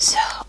So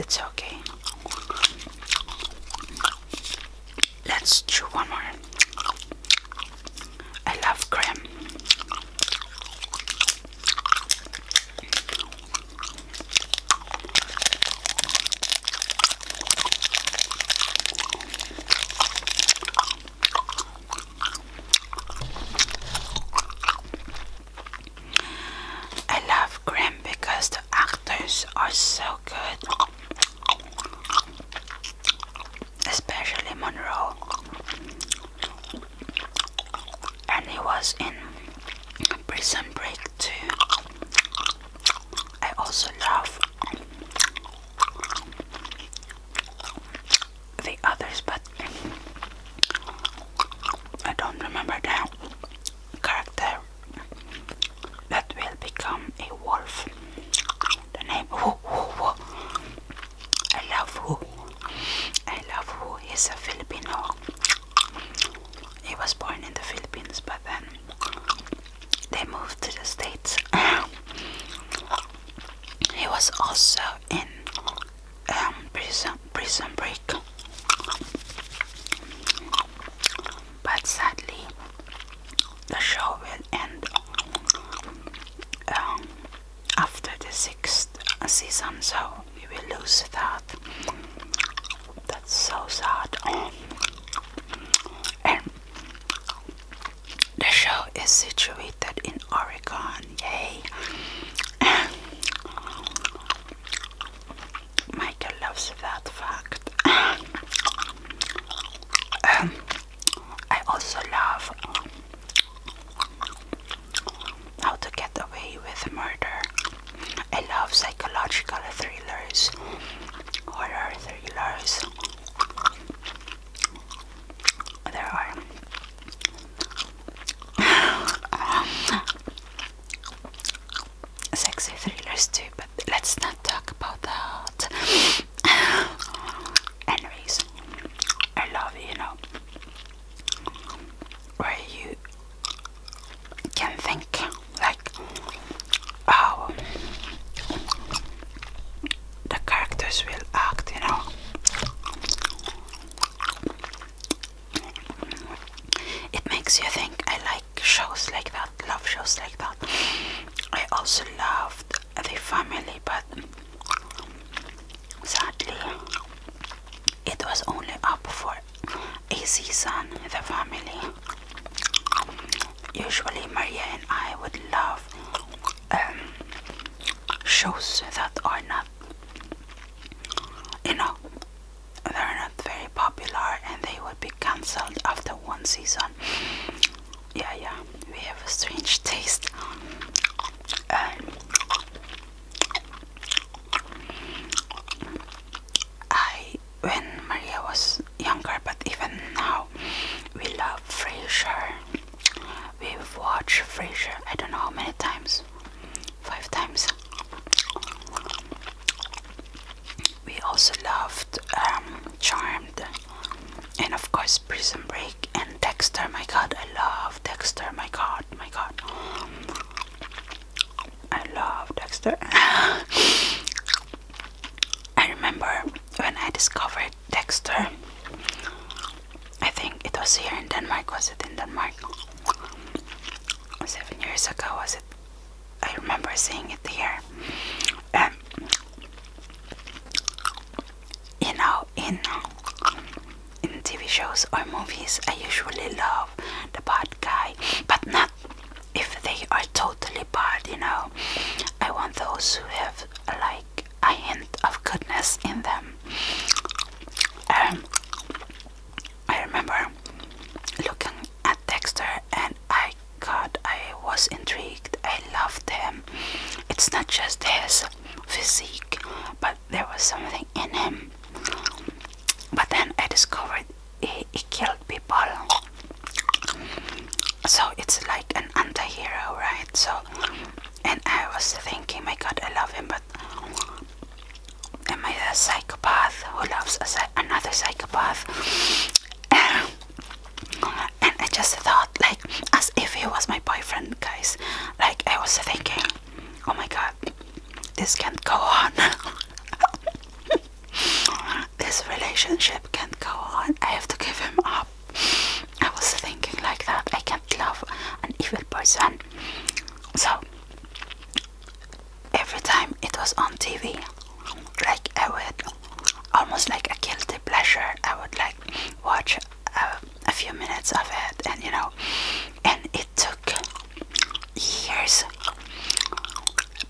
it's okay. Let's chew one is a Filipino. He was born in the Philippines, but then they moved to the States. he was also in sexy thrillers too, but let's not talk about that. Anyways, I love you know where you can think like how the characters will act, you know. It makes you think. I like shows like that, love shows like that. I also loved the family, but sadly, it was only up for a season. The family. Usually, Maria and I would love um, shows that are not, you know, they're not very popular and they would be cancelled after one season. Yeah, yeah, we have a strange taste. Discovered Dexter. I think it was here in Denmark. Was it in Denmark? Seven years ago, was it? I remember seeing it here. Um, you know, in in TV shows or movies, I usually love the bad guy, but not if they are totally bad. You know, I want those who have like a hint of goodness in them. Um, I remember looking at Dexter and I God I was intrigued. I loved him. It's not just his physique, but there was something in him. But then I discovered he, he killed people. So it's like an anti-hero, right? So and I was thinking, my god, I love him, but am I a psychopath who loves a, another psychopath? and I just thought, like, as if he was my boyfriend, guys. Like, I was thinking, oh my god, this can't go on. this relationship can't go on. I have to give him up. I was thinking like that. I can't love an evil person. So, every time it was on TV, like I would, almost like a guilty pleasure, I would like watch uh, a few minutes of it, and you know, and it took years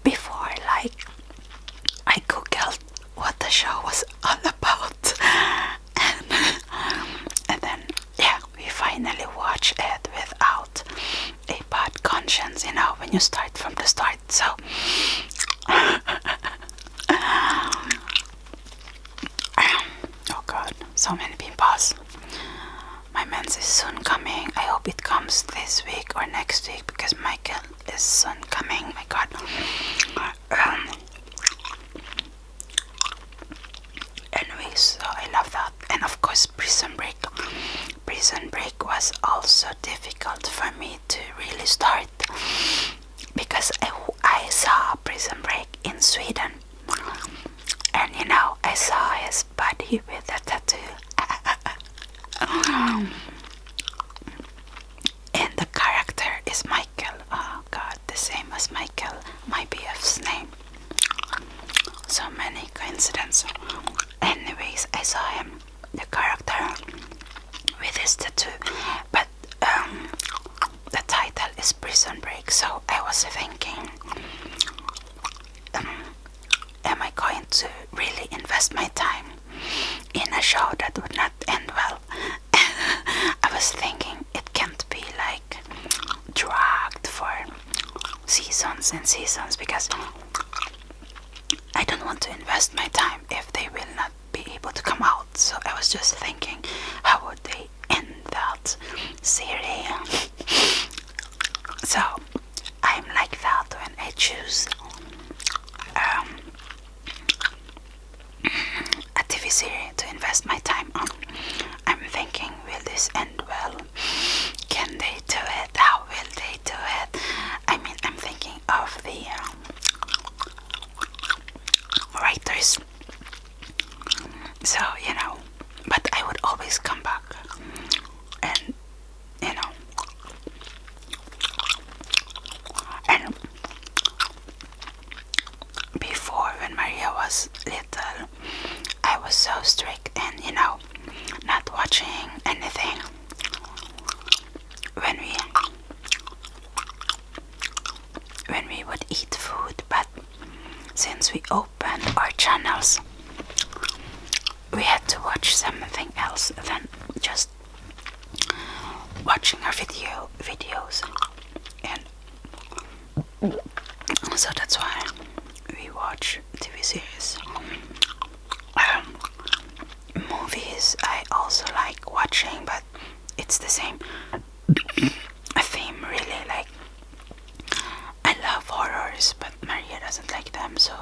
before like I googled what the show was all about, and, and then yeah, we finally watched it without a bad conscience, you know, when you start from the start. So. oh god, so many pimples. My mens is soon coming. I hope it comes this week or next week because Michael is soon coming. My god. Um, anyways, so I love that. And of course, Prison Break. Prison Break was also difficult for me to really start because I, I saw Prison Break in Sweden. And you know, I saw his body with a tattoo. and the character is Michael. Oh god, the same as Michael, my BF's name. So many coincidences. Anyways, I saw him, the character, with his tattoo. But um, the title is Prison Break, so I was thinking, um, am I going to really invest my time in a show that would not end well? I was thinking it can't be like dragged for and seasons because I don't want to invest my time if they will not be able to come out. So I was just thinking, how would they end that series? So I'm like that when I choose um, a TV series to invest my time on. I'm thinking, will this end well? Can they do it? How will they do it? I mean, I'm thinking of the um, writers. So, you know, but I would always come back and, you know, and before when Maria was little, I was so strict and, you know, not watching anything when we when we would eat food but since we opened our channels we had to watch something else than just watching our video videos. And so that's why we watch TV series. Um, movies I also like watching but it's the same Maria doesn't like them, so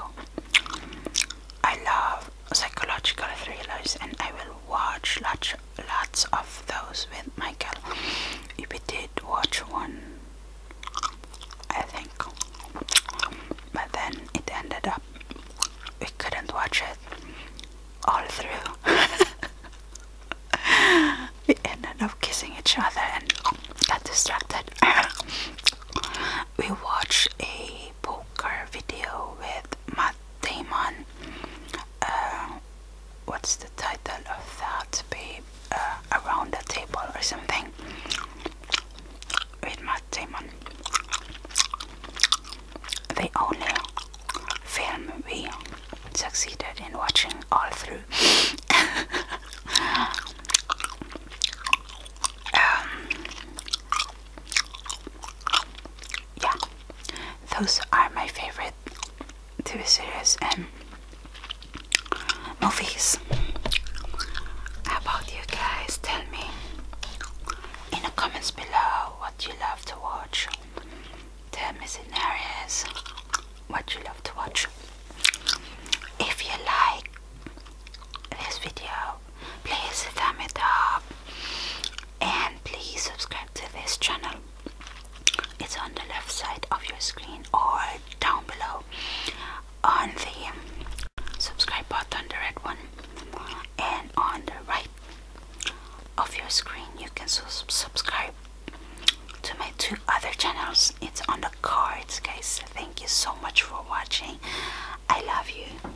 I love psychological thrillers and I will watch lots, lots of those with Michael. If we did watch one, I think, but then it ended up we couldn't watch it all through. In watching all through. um, yeah, those are my favorite TV series and movies. How about you guys? Tell me in the comments below what you love to watch. Tell me scenarios what you love to watch. screen or down below on the subscribe button, the red one, and on the right of your screen, you can subscribe to my two other channels. It's on the cards, guys. Thank you so much for watching. I love you.